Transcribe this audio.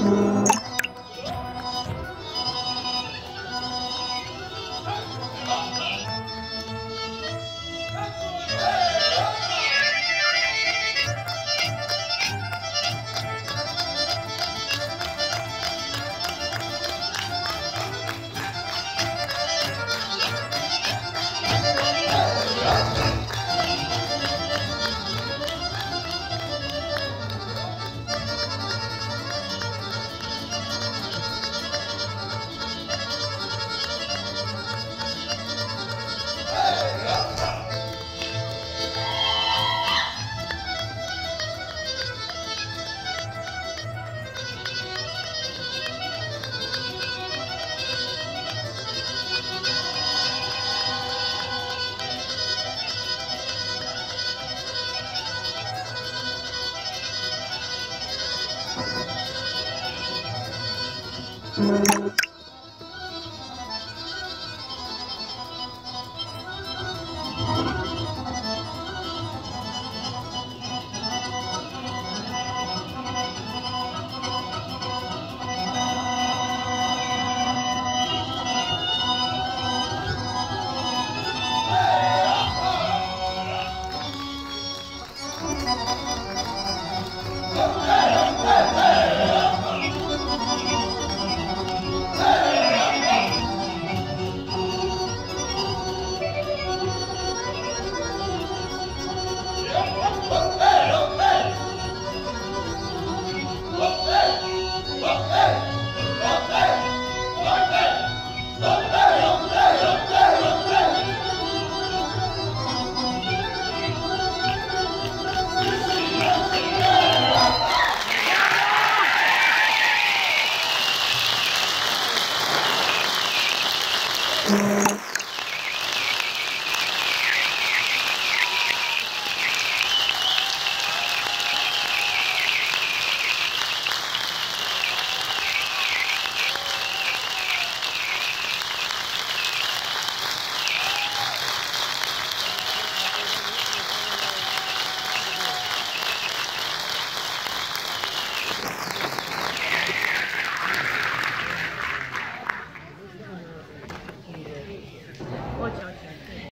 Thank.